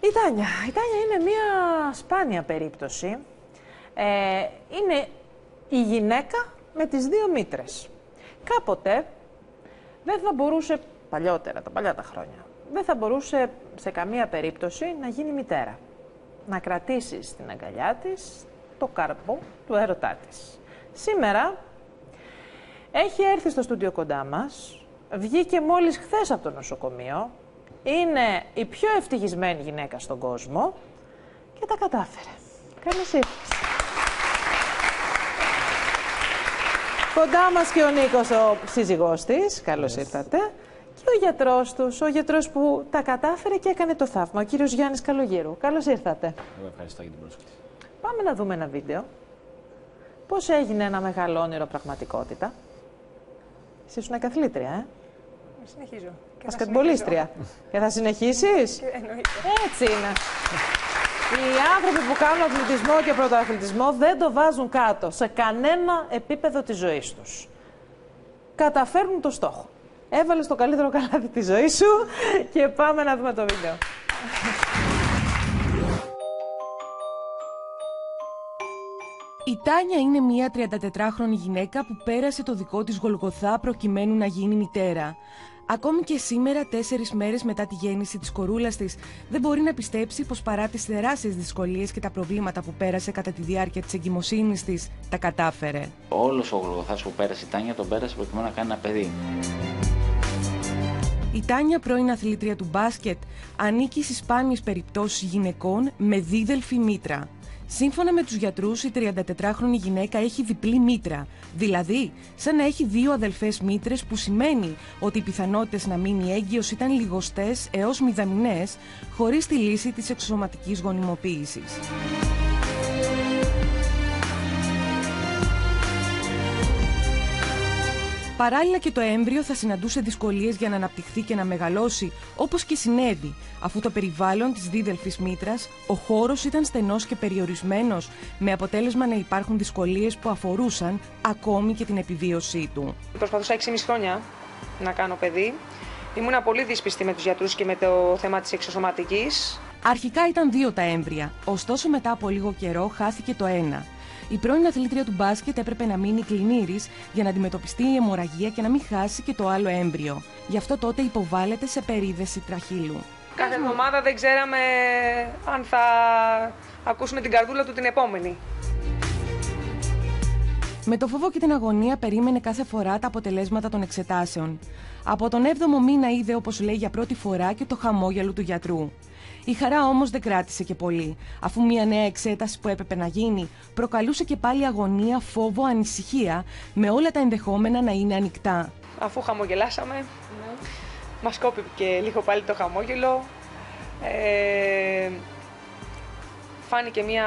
Η Τάνια. Η Τάνια είναι μια σπάνια περίπτωση. Ε, είναι η γυναίκα με τις δύο μήτρες. Κάποτε δεν θα μπορούσε, παλιότερα, τα παλιά τα χρόνια, δεν θα μπορούσε σε καμία περίπτωση να γίνει μητέρα. Να κρατήσει στην αγκαλιά της το κάρπο του έρωτά της. Σήμερα έχει έρθει στο στούντιο κοντά μας, βγήκε μόλις χθες από το νοσοκομείο, είναι η πιο ευτυχισμένη γυναίκα στον κόσμο και τα κατάφερε. Καλώς ήρθες. Κοντά μας και ο Νίκος, ο σύζυγός της. Καλώς ήρθατε. Και ο γιατρός τους, ο γιατρός που τα κατάφερε και έκανε το θαύμα, ο κύριος Γιάννης Καλογύρου. Καλώς ήρθατε. Εγώ ευχαριστώ για την πρόσκληση. Πάμε να δούμε ένα βίντεο. Πώς έγινε ένα μεγάλο όνειρο πραγματικότητα. Εσύ ήσουν καθλήτρια, ε; Συνεχίζω. Και θα Μπασκετμπολίστρια. Και θα συνεχίσεις; συνεχίσω. Εννοείται. Έτσι είναι. Οι άνθρωποι που κάνουν αθλητισμό και πρωτοαθλητισμό δεν το βάζουν κάτω σε κανένα επίπεδο της ζωής τους. Καταφέρνουν το στόχο. Έβαλες το καλύτερο καλάθι της ζωής σου και πάμε να δούμε το βίντεο. Η Τάνια είναι μια 34χρονη γυναίκα που πέρασε το δικό της Γολγοθά προκειμένου να γίνει μητέρα. Ακόμη και σήμερα, τέσσερις μέρες μετά τη γέννηση της κορούλας της, δεν μπορεί να πιστέψει πως παρά τις τεράστιες δυσκολίες και τα προβλήματα που πέρασε κατά τη διάρκεια της εγκυμοσύνης της, τα κατάφερε. Όλος ο γλωγοθάς που πέρασε η Τάνια τον πέρασε προκειμένου να κάνει ένα παιδί. Η Τάνια, πρώην αθλήτρια του μπάσκετ, ανήκει στις σπάνιες περιπτώσεις γυναικών με δίδελφη μήτρα. Σύμφωνα με τους γιατρούς, η 34χρονη γυναίκα έχει διπλή μήτρα. Δηλαδή, σαν να έχει δύο αδελφές μήτρες που σημαίνει ότι οι πιθανότητες να μείνει έγκυος ήταν λιγοστές έως μηδαμινές, χωρίς τη λύση της εξωσωματικής γονιμοποίησης. Παράλληλα και το έμβριο θα συναντούσε δυσκολίες για να αναπτυχθεί και να μεγαλώσει, όπως και συνέβη, αφού το περιβάλλον της δίδελφης μήτρας, ο χώρος ήταν στενός και περιορισμένος, με αποτέλεσμα να υπάρχουν δυσκολίες που αφορούσαν ακόμη και την επιβίωσή του. Προσπαθούσα 6,5 χρόνια να κάνω παιδί. Ήμουνα πολύ δύσπιστη με τους γιατρούς και με το θέμα της εξωσωματικής. Αρχικά ήταν δύο τα έμβρια, ωστόσο μετά από λίγο καιρό χάθηκε το ένα. Η πρώην αθλήτρια του μπάσκετ έπρεπε να μείνει κλινήρης για να αντιμετωπιστεί η αιμορραγία και να μην χάσει και το άλλο έμβριο. Γι' αυτό τότε υποβάλλεται σε περίδεση τραχύλου. Κάθε εβδομάδα δεν ξέραμε αν θα ακούσουμε την καρδούλα του την επόμενη. Με το φόβο και την αγωνία περίμενε κάθε φορά τα αποτελέσματα των εξετάσεων. Από τον 7ο μήνα είδε, όπως λέει για πρώτη φορά, και το χαμόγελο του γιατρού. Η χαρά όμως δεν κράτησε και πολύ, αφού μια νέα εξέταση που έπρεπε να γίνει προκαλούσε και πάλι αγωνία, φόβο, ανησυχία, με όλα τα ενδεχόμενα να είναι ανοιχτά. Αφού χαμογελάσαμε, μας κόπηκε λίγο πάλι το χαμόγελο. Ε, φάνηκε μια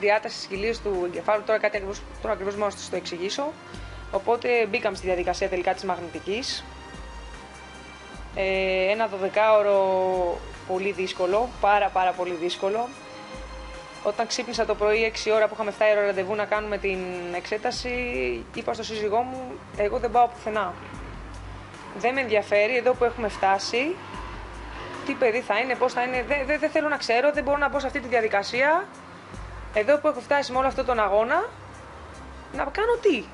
διάταση της χιλίας του εγκεφάλου, τώρα κάτι ακριβώς, τώρα ακριβώς μόνο σας το εξηγήσω. Οπότε μπήκαμε στη διαδικασία τελικά της μαγνητικής. Ε, ένα 12ωρο πολύ δύσκολο, πάρα πάρα πολύ δύσκολο. Όταν ξύπνησα το πρωί 6 ώρα που είχαμε φτάσει ραντεβού να κάνουμε την εξέταση, είπα στο σύζυγό μου, εγώ δεν πάω πουθενά. Δεν με ενδιαφέρει εδώ που έχουμε φτάσει, τι παιδί θα είναι, πώς θα είναι, δεν δε, δεν θέλω να ξέρω, δεν μπορώ να μπω σε αυτή τη διαδικασία. Εδώ που έχω φτάσει με όλο αυτόν τον αγώνα, να κάνω τι.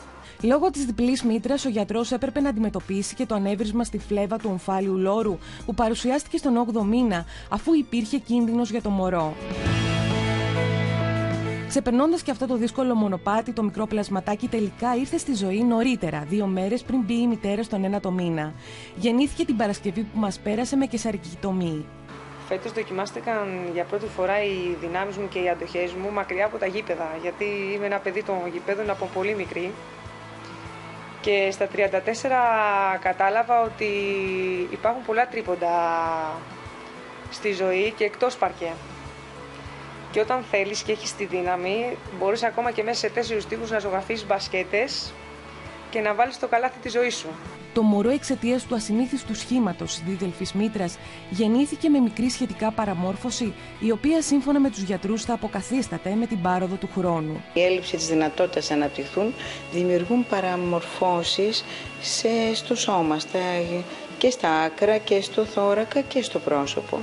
Λόγω της διπλής μήτρας, ο γιατρός έπρεπε να αντιμετωπίσει και το ανέβρισμα στη φλέβα του ομφάλιου λόρου, που παρουσιάστηκε στον 8ο μήνα, αφού υπήρχε κίνδυνος για το μωρό. Ξεπερνώντας και αυτό το δύσκολο μονοπάτι, το μικρό πλασματάκι τελικά ήρθε στη ζωή νωρίτερα, δύο μέρες πριν μπει η μητέρα στον ένατο μήνα. Γεννήθηκε την Παρασκευή που μας πέρασε με κεσαρική τομή. Φέτος δοκιμάστηκαν για πρώτη φορά οι δυνάμεις μου και οι αντοχές μου μακριά από τα γήπεδα, γιατί είμαι ένα παιδί των γηπέδων από πολύ μικρή. Και στα 34 κατάλαβα ότι υπάρχουν πολλά τρίποντα στη ζωή και εκτός παρκέ. Και όταν θέλεις και έχεις τη δύναμη, μπορείς ακόμα και μέσα σε τέσσερις τείχους να ζωγραφίσεις μπασκέτες και να βάλεις το καλάθι της ζωής σου. Το μωρό εξαιτίας του ασυνήθιστου σχήματος τη δίδελφης μήτρας γεννήθηκε με μικρή σχετικά παραμόρφωση, η οποία σύμφωνα με τους γιατρούς θα αποκαθίσταται με την πάροδο του χρόνου. Η έλλειψη της δυνατότητας να αναπτυχθούν δημιουργούν παραμορφώσεις σε, στο σώμα, στα, και στα άκρα και στο θώρακα και στο πρόσωπο.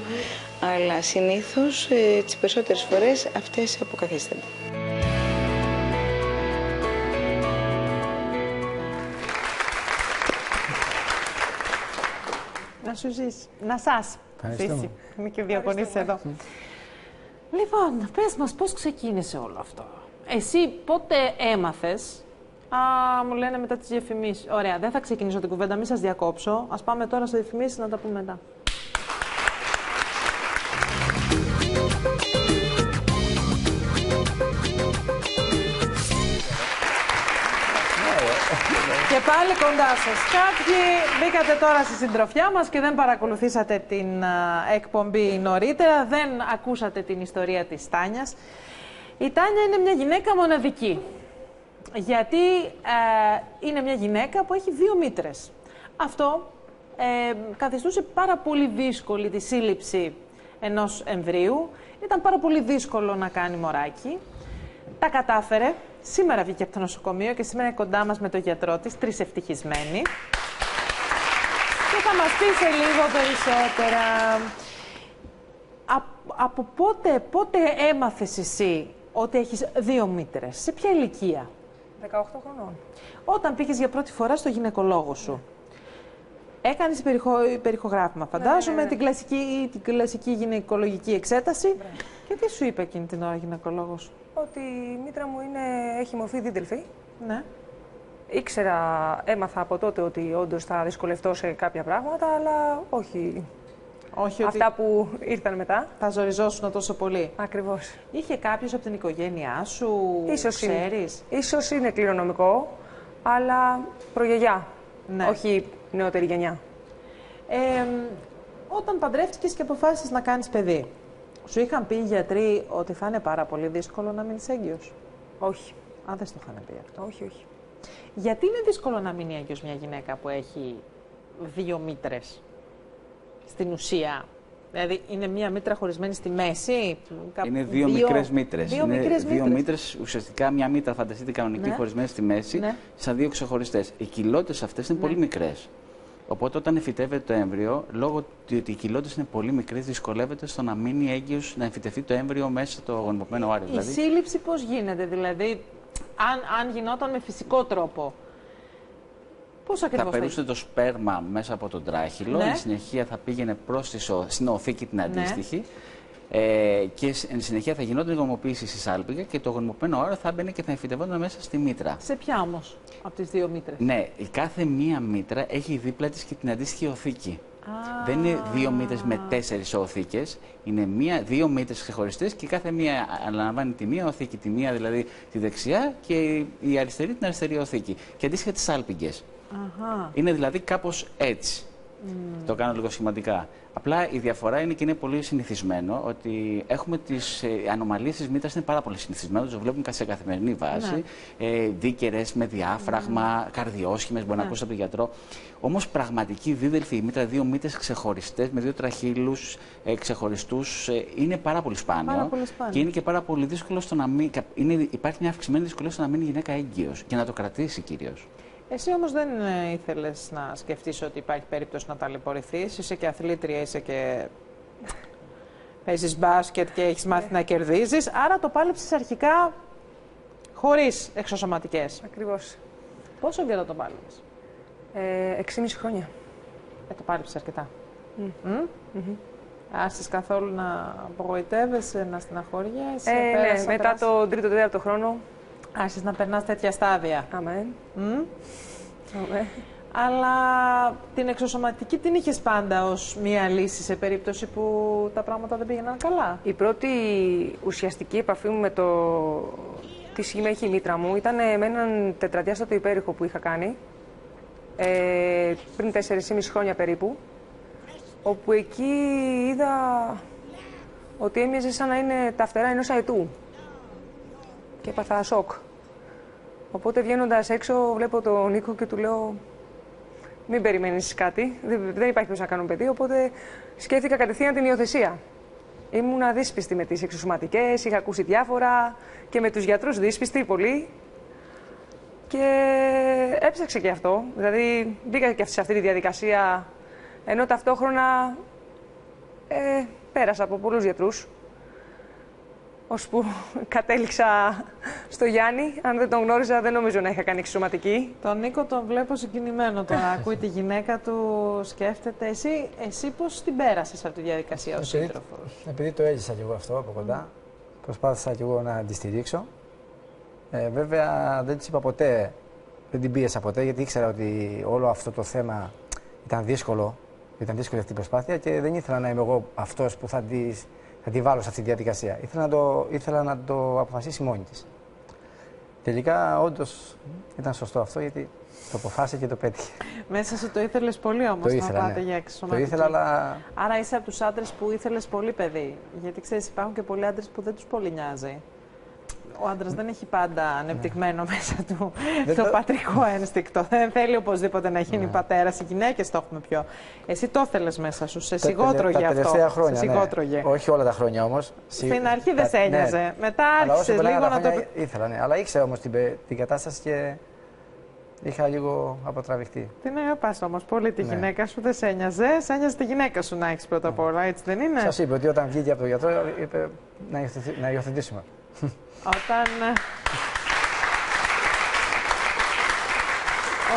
Αλλά συνήθως ε, τις περισσότερες φορές αυτές αποκαθίστανται. Να σου ζήσει. Να σας ζήσει. Είμαι και διαγωνής εδώ. Λοιπόν, πες μας πώς ξεκίνησε όλο αυτό; Εσύ πότε έμαθες; Α, μου λένε μετά τις διαφημίσεις. Ωραία, δεν θα ξεκινήσω την κουβέντα, μην σας διακόψω. Ας πάμε τώρα στις διαφημίσεις να τα πούμε μετά. Και πάλι κοντά σας. Κάποιοι μπήκατε τώρα στη συντροφιά μας και δεν παρακολουθήσατε την α, εκπομπή νωρίτερα, δεν ακούσατε την ιστορία της Τάνιας. Η Τάνια είναι μια γυναίκα μοναδική. Γιατί ε, είναι μια γυναίκα που έχει δύο μήτρες. Αυτό ε, καθιστούσε πάρα πολύ δύσκολη τη σύλληψη ενός εμβρίου. Ήταν πάρα πολύ δύσκολο να κάνει μωράκι. Τα κατάφερε. Σήμερα βγήκε από το νοσοκομείο και σήμερα είναι κοντά μας με τον γιατρό της, τρεις ευτυχισμένοι. Και θα μας πει σε λίγο περισσότερα. Α- από πότε, πότε έμαθες εσύ ότι έχεις δύο μήτρες, σε ποια ηλικία; 18 χρονών. Όταν πήγες για πρώτη φορά στο γυναικολόγο σου. Έκανες υπερηχο... υπερηχογράφημα, φαντάζομαι, Την, κλασική, την κλασική γυναικολογική εξέταση. Και τι σου είπε εκείνη την ώρα ο γυναικολόγος; Ότι η μήτρα μου είναι, έχει μορφή δίδελφη. Ναι. Ήξερα, έμαθα από τότε ότι όντως θα δυσκολευτώ σε κάποια πράγματα, αλλά όχι Όχι ότι αυτά που ήρθαν μετά. θα ζοριζόσουν τόσο πολύ. Ακριβώς. Είχε κάποιος από την οικογένειά σου, Ίσως είναι. ξέρεις; Ίσως είναι κληρονομικό, αλλά προγιαγιά. Ναι. Όχι νεότερη γενιά. Ε, όταν παντρεύτηκες και αποφάσισες να κάνεις παιδί, σου είχαν πει οι γιατροί ότι θα είναι πάρα πολύ δύσκολο να μείνεις έγκυος; Όχι. Α, δεν στο είχαν πει αυτό. Όχι, όχι. Γιατί είναι δύσκολο να μείνει έγκυος μια γυναίκα που έχει δύο μήτρες στην ουσία; Δηλαδή είναι μια μήτρα χωρισμένη στη μέση; κάπου- Είναι δύο, μικρές μήτρες. Δύο είναι μικρές δύο μήτρες. μήτρες, ουσιαστικά μια μήτρα φανταστείτε κανονική Ναι. χωρισμένη στη μέση, Ναι. σαν δύο ξεχωριστές. Οι κοιλώτε αυτές είναι πολύ μικρές. Οπότε όταν εφητεύεται το έμβριο, λόγω του ότι οι κοιλώτες είναι πολύ μικρές, δυσκολεύεται στο να μείνει έγκυος να εφητευτεί το έμβριο μέσα στο γονιμοποιημένο άρι. Η Δηλαδή, σύλληψη πώς γίνεται, δηλαδή, αν, αν γινόταν με φυσικό τρόπο, πώς θα ακριβώς θα περούσε το σπέρμα μέσα από τον τράχυλο, Ναι. εν συνεχεία θα πήγαινε προς τη σο- στην οθήκη την αντίστοιχη. Ε, και σ- εν συνεχεία θα γινόταν η γονιμοποίηση στη σάλπιγγα και το γονιμοποιημένο άριο θα μπαινε και θα εμφυτευόταν μέσα στη μήτρα. Σε ποια όμως από τις δύο μήτρες; Ναι, η κάθε μία μήτρα έχει δίπλα της και την αντίστοιχη οθήκη. Α, Δεν είναι δύο μήτρες με τέσσερις οθήκες. Είναι μία, δύο μήτρες ξεχωριστές και κάθε μία αναλαμβάνει τη μία οθήκη, τη μία δηλαδή τη δεξιά και η αριστερή την αριστερή οθήκη. Και αντίστοιχα τις σάλπιγγες. Αχα. Είναι δηλαδή κάπως έτσι. Το κάνω λίγο σημαντικά. Απλά η διαφορά είναι και είναι πολύ συνηθισμένο ότι έχουμε τις ε, ανομαλίες της μήτρα είναι πάρα πολύ συνηθισμένο. Το βλέπουμε σε καθημερινή βάση. Ε, Δίκαιρες με διάφραγμα, καρδιόσχημες, μπορεί να ακούσει από τον γιατρό. Όμως πραγματική δίδελφη η μήτρα, δύο μήτρε ξεχωριστές, με δύο τραχύλους ε, ξεχωριστούς, ε, είναι πάρα πολύ σπάνιο. Πάρα πολύ σπάνιο. Και είναι και πάρα πολύ δύσκολο στο να μην. κα- Είναι, υπάρχει μια αυξημένη δυσκολία στο να μείνει η γυναίκα έγκυος και να το κρατήσει κυρίως. Εσύ όμως δεν ε, ήθελες να σκεφτείς ότι υπάρχει περίπτωση να ταλαιπωρηθείς; Είσαι και αθλήτρια, είσαι και παίζεις μπάσκετ και έχεις μάθει να κερδίζεις. Άρα το πάλεψες αρχικά χωρίς εξωσωματικές. Ακριβώς. Πόσο καιρό το πάλεψες; Ε, 6,5 χρόνια. Ε, το πάλεψες αρκετά. Μμ. Άρχισες καθόλου να απογοητεύεσαι, να στεναχωριέσαι. Ε, ναι, πέρασα, μετά πέρασα. το τρίτο τέταρτο χρόνο. Άρχισες να περνάς τέτοια στάδια. Αμέ. Μμ. Αμέ. Αλλά την εξωσωματική την είχες πάντα ως μία λύση σε περίπτωση που τα πράγματα δεν πήγαιναν καλά; Η πρώτη ουσιαστική επαφή μου με το τι σχήμα έχει η μήτρα μου ήταν με έναν τετραδιάστατο υπέρηχο που είχα κάνει ε, πριν 4,5 χρόνια περίπου όπου εκεί είδα ότι έμοιαζε σαν να είναι τα φτερά ενός αετού και έπαθα σοκ. Οπότε βγαίνοντας έξω βλέπω τον Νίκο και του λέω μην περιμένεις κάτι, δεν, δεν υπάρχει πώς να κάνω παιδί, οπότε σκέφτηκα κατευθείαν την υιοθεσία. Ήμουν αδύσπιστη με τις εξωσωματικές, είχα ακούσει διάφορα και με τους γιατρούς δύσπιστη πολύ. Και έψαξε και αυτό, δηλαδή μπήκα και σε αυτή τη διαδικασία Ενώ ταυτόχρονα ε, πέρασα από πολλούς γιατρούς, ώσπου κατέληξα στο Γιάννη. Αν δεν τον γνώριζα, δεν νομίζω να είχα κάνει εξωματική. Τον Νίκο τον βλέπω συγκινημένο τώρα. Ακούει τη γυναίκα του, σκέφτεται. Εσύ, εσύ πώς την πέρασες από τη διαδικασία ως Επειδή- σύντροφος; Επειδή το έζησα κι εγώ αυτό από κοντά, προσπάθησα κι εγώ να τη στηρίξω. Ε, βέβαια δεν της είπα ποτέ, δεν την πίεσα ποτέ, γιατί ήξερα ότι όλο αυτό το θέμα ήταν δύσκολο. Ήταν δύσκολη αυτή η προσπάθεια και δεν ήθελα να είμαι εγώ αυτός που θα της, θα τη βάλω σε αυτή τη διαδικασία. Ήθελα να το, ήθελα να το αποφασίσει μόνη της. Τελικά, όντως ήταν σωστό αυτό γιατί το αποφάσισε και το πέτυχε. Μέσα σου το ήθελες πολύ όμως το να ήθελα, πάτε ναι. για Το εξωματική. ήθελα, αλλά Άρα είσαι από τους άντρες που ήθελες πολύ παιδί. Γιατί ξέρεις υπάρχουν και πολλοί άντρες που δεν τους πολύ νοιάζει. Ο άντρας δεν έχει πάντα ανεπτυγμένο μέσα του Δεν το το- πατρικό ένστικτο. Δεν θέλει οπωσδήποτε να γίνει πατέρας. Οι γυναίκε το έχουμε πιο. Εσύ το ήθελε μέσα σου. Σε τα, σιγότρογε τα αυτό. τελευταία χρόνια. σε ναι. σιγότρογε. Όχι όλα τα χρόνια όμως. Στην αρχή δεν σε ένοιαζε. Μετά Αλλά όσο άρχισες περνάγανε λίγο τα να το. χρόνια Ήθελα, ναι. Αλλά ήξερα όμως την, πε- την κατάσταση και είχα λίγο αποτραβηχτεί. Την αγαπά όμως πολύ τη Ναι. γυναίκα σου, δεν σε ένοιαζε. Σε ένοιαζε τη γυναίκα σου να έχεις πρώτα απ' όλα, έτσι δεν είναι; Σας είπε ότι όταν βγήκε από τον γιατρό, είπε να, υιοθετη- να υιοθετήσουμε. Όταν. ε,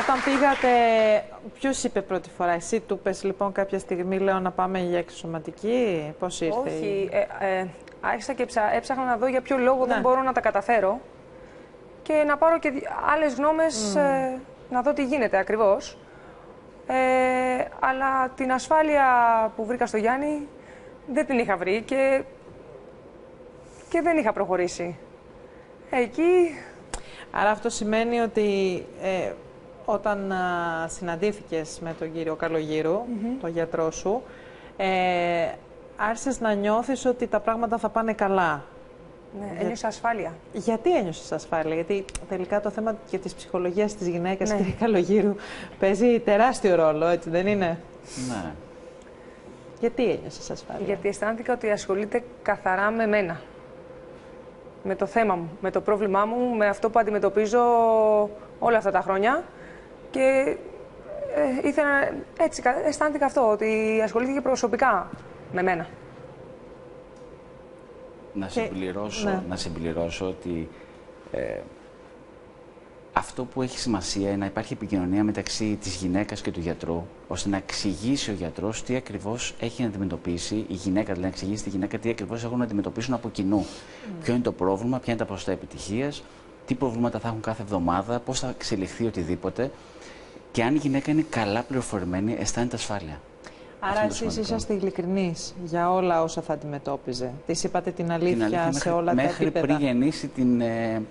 Όταν πήγατε, ποιος είπε πρώτη φορά, εσύ του πες λοιπόν κάποια στιγμή, λέω να πάμε για εξωσωματική, πώς ήρθε. η- Όχι, ε, ε, άρχισα και ψα, έψαχνα να δω για ποιο λόγο Ναι. δεν μπορώ να τα καταφέρω και να πάρω και δι- άλλες γνώμες, ε, να δω τι γίνεται ακριβώς. Ε, αλλά την ασφάλεια που βρήκα στο Γιάννη δεν την είχα βρει και, και δεν είχα προχωρήσει. Εκεί Άρα αυτό σημαίνει ότι ε, όταν α, συναντήθηκες με τον κύριο Καλογύρου, τον γιατρό σου, ε, άρχισες να νιώθεις ότι τα πράγματα θα πάνε καλά. ναι, ένιωσα ασφάλεια. Γιατί ένιωσες ασφάλεια, γιατί τελικά το θέμα και της ψυχολογίας της γυναίκας, Ναι. κύριε Καλογύρου, παίζει τεράστιο ρόλο, έτσι δεν είναι; Ναι. Γιατί ένιωσες ασφάλεια; Γιατί αισθάνθηκα ότι ασχολείται καθαρά με μένα. Με το θέμα μου, με το πρόβλημά μου, με αυτό που αντιμετωπίζω όλα αυτά τα χρόνια. Και ε, ήθελα, έτσι, κα- αισθάνθηκα αυτό, ότι ασχολήθηκε προσωπικά με μένα. Να Και- συμπληρώσω, ναι. να συμπληρώσω ότι ε, αυτό που έχει σημασία είναι να υπάρχει επικοινωνία μεταξύ της γυναίκας και του γιατρού, ώστε να εξηγήσει ο γιατρός τι ακριβώς έχει να αντιμετωπίσει, η γυναίκα δηλαδή να εξηγήσει τη γυναίκα τι ακριβώς έχουν να αντιμετωπίσουν από κοινού. Ποιο είναι το πρόβλημα, ποια είναι τα ποσοστά επιτυχίας, τι προβλήματα θα έχουν κάθε εβδομάδα, πώς θα εξελιχθεί οτιδήποτε. Και αν η γυναίκα είναι καλά πληροφορημένη, αισθάνεται ασφάλεια. Άρα Αυτό είναι το εσείς σημαντικό. είσαστε ειλικρινείς για όλα όσα θα αντιμετώπιζε. Της είπατε την αλήθεια, σε μέχρι, όλα τα μέχρι επίπεδα. πριν γεννήσει την. Ε,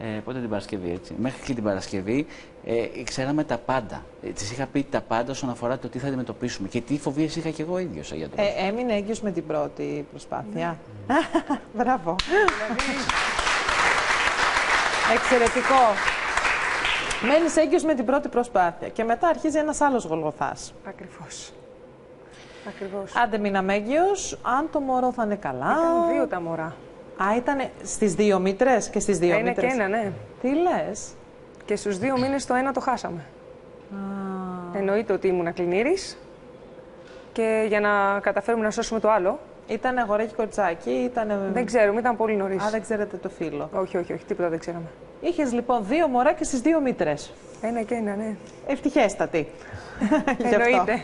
ε, πότε την Παρασκευή, έτσι. Μέχρι και την Παρασκευή ε, ξέραμε τα πάντα. Ε, της είχα πει τα πάντα όσον αφορά το τι θα αντιμετωπίσουμε και τι φοβίες είχα και εγώ ίδιος σαν γιατρός. Ε, έμεινε έγκυος με την πρώτη προσπάθεια. Μπράβο. Εξαιρετικό. Μένεις έγκυος με την πρώτη προσπάθεια και μετά αρχίζει ένας άλλος γολγοθάς. Ακριβώς. Ακριβώς. Άντε μείναμε έγκυος, αν το μωρό θα είναι καλά. Ήταν δύο τα μωρά. Α, ήταν στις δύο μήτρες και στις δύο Ένα και μήτρες. ένα, ναι. Τι λες; Και στους δύο μήνες το ένα το χάσαμε. Εννοείται ότι ήμουν κλινήρης και για να καταφέρουμε να σώσουμε το άλλο, Ήταν αγοράκι κοριτσάκι, ήταν... δεν ξέρουμε, ήταν πολύ νωρίς. Α, δεν ξέρετε το φίλο. Όχι, όχι, όχι, τίποτα δεν ξέραμε. Είχες λοιπόν δύο μωρά και στις δύο μήτρες. Ένα και ένα, ναι. Ευτυχέστατη. Γι' αυτό. Εννοείται.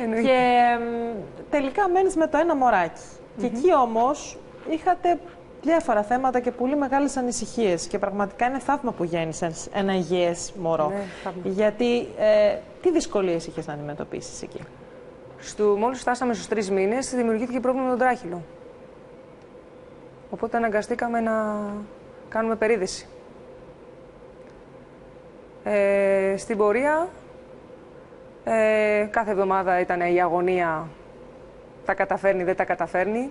Εννοείται. Και μ, τελικά μένεις με το ένα μωράκι. Και εκεί όμως είχατε διάφορα θέματα και πολύ μεγάλες ανησυχίες. Και πραγματικά είναι θαύμα που γέννησες ένα υγιές μωρό. Ναι, θαύμα. Γιατί ε, τι δυσκολίες είχες να αντιμετωπίσεις εκεί; Στο, μόλις φτάσαμε στους τρεις μήνες, δημιουργήθηκε πρόβλημα με τον τράχυλο. Οπότε αναγκαστήκαμε να κάνουμε περίδεση. Ε, στην πορεία, ε, κάθε εβδομάδα ήταν η αγωνία, τα καταφέρνει, δεν τα καταφέρνει.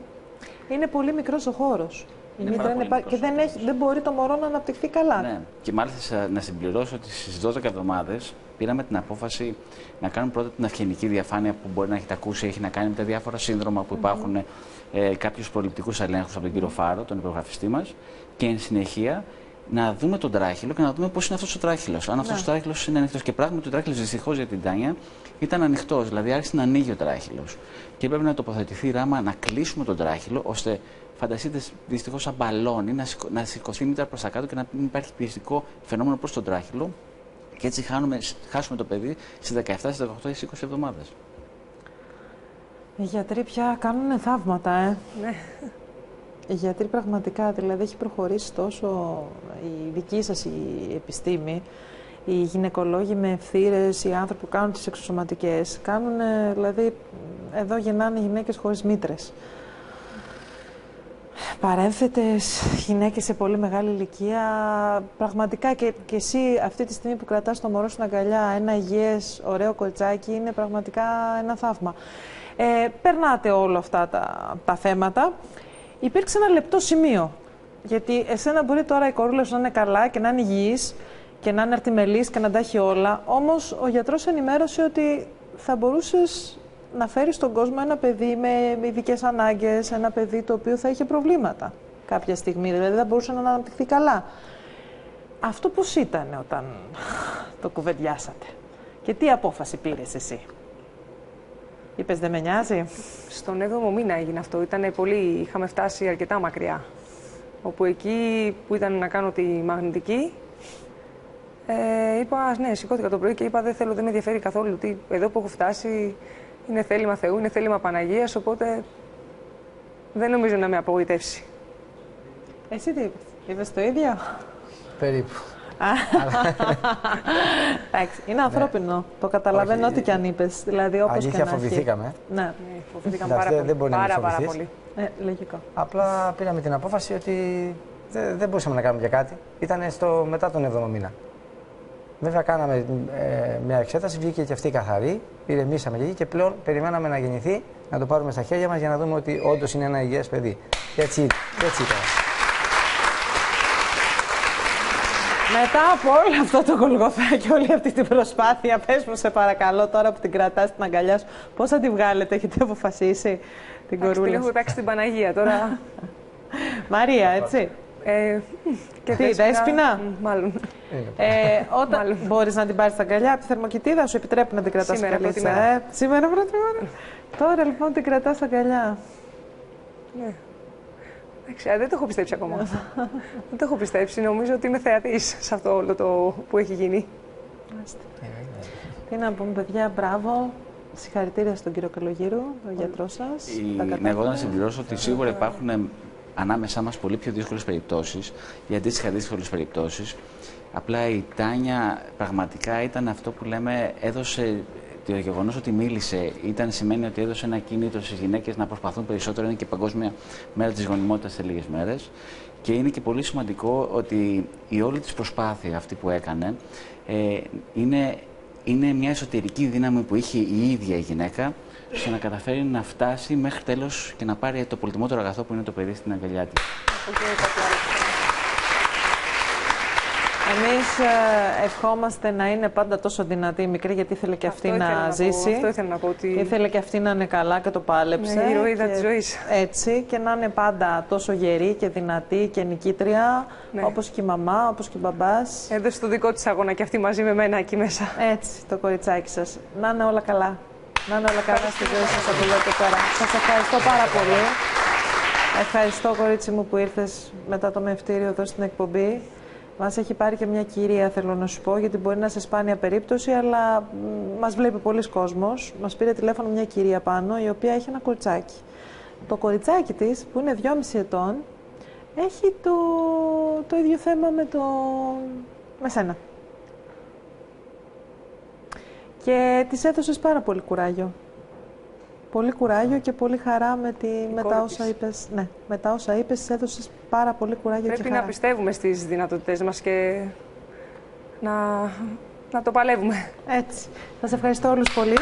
Είναι πολύ μικρός ο χώρος. Η Είναι μήτρα πάρα είναι πολύ πα- μικρός και ο δεν, έχει, δεν μπορεί το μωρό να αναπτυχθεί καλά. Ναι. Και μάλιστα να συμπληρώσω ότι στις 12 εβδομάδες πήραμε την απόφαση να κάνουμε πρώτα την αυγενική διαφάνεια που μπορεί να έχετε ακούσει, έχει να κάνει με τα διάφορα σύνδρομα που υπάρχουν, ε, κάποιους προληπτικούς ελέγχους από τον κύριο Φάρο, τον υπογραφιστή μας. Και εν συνεχεία να δούμε τον τράχυλο και να δούμε πώς είναι αυτός ο τράχυλος. Αν αυτός Ναι. ο τράχυλος είναι ανοιχτός. Και πράγματι ο τράχυλος δυστυχώς για την Τάνια ήταν ανοιχτός, δηλαδή άρχισε να ανοίγει ο τράχυλος. Και έπρεπε να τοποθετηθεί ράμα να κλείσουμε τον τράχυλο, ώστε φανταστείτε δυστυχώς σαν μπαλόνι να, σηκω, να σηκωθεί μήτρα προς τα κάτω και να μην υπάρχει πιεστικό φαινόμενο προς τον τράχυλο. Και έτσι χάνουμε, χάσουμε το παιδί σε 17, σε 18 ή σε 20 εβδομάδες. Οι γιατροί πια κάνουν θαύματα, ε. Ναι. Οι γιατροί πραγματικά, δηλαδή έχει προχωρήσει τόσο η δική σας η επιστήμη, οι γυναικολόγοι με ευθύρες, οι άνθρωποι που κάνουν τις εξωσωματικές, κάνουν, ε, δηλαδή, εδώ γεννάνε γυναίκες χωρίς μήτρες. Παρένθετες, γυναίκες σε πολύ μεγάλη ηλικία, πραγματικά και, και εσύ αυτή τη στιγμή που κρατάς το μωρό στην αγκαλιά, ένα υγιές, ωραίο κοτσάκι, είναι πραγματικά ένα θαύμα. Ε, περνάτε όλα αυτά τα, τα θέματα. Υπήρξε ένα λεπτό σημείο. Γιατί εσένα μπορεί τώρα η κορούλα σου να είναι καλά και να είναι υγιής και να είναι αρτιμελής και να τα έχει όλα. Όμως ο γιατρός ενημέρωσε ότι θα μπορούσες να φέρεις στον κόσμο ένα παιδί με ειδικές ανάγκες, ένα παιδί το οποίο θα είχε προβλήματα κάποια στιγμή, δηλαδή δεν μπορούσε να αναπτυχθεί καλά. Αυτό πώς ήταν όταν το κουβεντιάσατε και τι απόφαση πήρες εσύ; Είπες δεν με νοιάζει. Στον 7ο μήνα έγινε αυτό. Ήταν πολύ, είχαμε φτάσει αρκετά μακριά. Όπου εκεί που ήταν να κάνω τη μαγνητική, ε, είπα, «Α, ναι, σηκώθηκα το πρωί και είπα, δεν θέλω, δεν με ενδιαφέρει καθόλου. Τι, εδώ που έχω φτάσει είναι θέλημα Θεού, είναι θέλημα Παναγίας, οπότε δεν νομίζω να με απογοητεύσει. Εσύ τι είπες, είπες το ίδιο; Περίπου. Εντάξει, είναι ανθρώπινο. Το καταλαβαίνω Όχι, ό,τι και αν είπες. Δηλαδή όπως και Αλήθεια να έχει. φοβηθήκαμε. Ναι, Ναι, φοβήθηκαν Εντάξει, πάρα δεν- πολύ. δεν μπορεί να μην πάρα, πάρα φοβηθείς. πολύ. ε, λογικό. Απλά πήραμε την απόφαση ότι δεν, δεν μπορούσαμε να κάνουμε και κάτι. Ήταν στο, μετά τον 7ο μήνα. Βέβαια, κάναμε ε, μια εξέταση, βγήκε και αυτή καθαρή, ηρεμήσαμε και εκεί και πλέον περιμέναμε να γεννηθεί, να το πάρουμε στα χέρια μας για να δούμε ότι όντως είναι ένα υγιές παιδί. Και έτσι, και έτσι ήταν. Μετά από όλο αυτό το κολγοθά και όλη αυτή την προσπάθεια, πες μου σε παρακαλώ τώρα που την κρατάς στην αγκαλιά σου, πώς θα τη βγάλετε, έχετε αποφασίσει την Εντάξει, Την κορούλα έχω σου; πετάξει στην Παναγία τώρα. Μαρία, έτσι. Ε, και Τι, δέσποινα; μ, Μάλλον. Ε, όταν Μάλλον. μπορείς να την πάρεις στα αγκαλιά, από τη θερμοκοιτίδα σου επιτρέπει να την κρατάς Σήμερα πρώτη καλίτσα, μέρα. ε. Σήμερα πρώτη μέρα. Τώρα λοιπόν την κρατάς στα αγκαλιά. Ναι. Εντάξει, α, δεν το έχω πιστέψει ακόμα. δεν το έχω πιστέψει. Νομίζω ότι είμαι θεατής σε αυτό όλο το που έχει γίνει. Μάλιστα. Τι να πούμε, παιδιά, μπράβο. Συγχαρητήρια στον κύριο Καλογύρου, τον γιατρό σας. Η- Ναι, εγώ να συμπληρώσω ότι σίγουρα υπάρχουν ε, ανάμεσά μας πολύ πιο δύσκολες περιπτώσεις, για αντίστοιχα δύσκολες περιπτώσεις. Απλά η Τάνια πραγματικά ήταν αυτό που λέμε, έδωσε το γεγονός ότι μίλησε, ήταν σημαίνει ότι έδωσε ένα κίνητρο στις γυναίκες να προσπαθούν περισσότερο. Είναι και Παγκόσμια Μέρα της Γονιμότητας σε λίγες μέρες. Και είναι και πολύ σημαντικό ότι η όλη της προσπάθεια αυτή που έκανε ε, είναι, είναι μια εσωτερική δύναμη που είχε η ίδια η γυναίκα ώστε να καταφέρει να φτάσει μέχρι τέλος και να πάρει το πολυτιμότερο αγαθό που είναι το παιδί στην αγκαλιά της. Εμείς ε, ευχόμαστε να είναι πάντα τόσο δυνατή η μικρή, γιατί ήθελε και αυτή Αυτό ήθελα να πω, ζήσει. Αυτό ήθελα να πω ότι. Και ήθελε και αυτή να είναι καλά και το πάλεψε. Ναι, η ηρωίδα και της ζωής. Έτσι, και να είναι πάντα τόσο γερή και δυνατή και νικήτρια, Ναι. όπως και η μαμά, όπως και η μπαμπάς. Έδωσε το δικό της αγώνα και αυτή μαζί με μένα εκεί μέσα. Έτσι, το κοριτσάκι σας. Να είναι όλα καλά. Να είναι όλα καλά στη ζωή σας από εδώ και πέρα. Σας ευχαριστώ πάρα πολύ. Ευχαριστώ, κορίτσι μου, που ήρθες μετά το μευτήριο εδώ στην εκπομπή. Μας έχει πάρει και μια κυρία, θέλω να σου πω, γιατί μπορεί να σε σπάνια περίπτωση, αλλά μ, μας βλέπει πολλοί κόσμος. Μας πήρε τηλέφωνο μια κυρία πάνω, η οποία έχει ένα κοριτσάκι. Το κοριτσάκι της, που είναι 2,5 ετών, έχει το, το ίδιο θέμα με, το, με σένα. Και της έδωσες πάρα πολύ κουράγιο. Πολύ κουράγιο και πολύ χαρά με, τη, με τα κόρη όσα της. είπες. Ναι, με τα όσα είπες, της έδωσες πάρα πολύ κουράγιο Πρέπει και να χαρά. πιστεύουμε στις δυνατότητές μας και να, να το παλεύουμε. Έτσι. Σας ευχαριστώ όλους πολύ.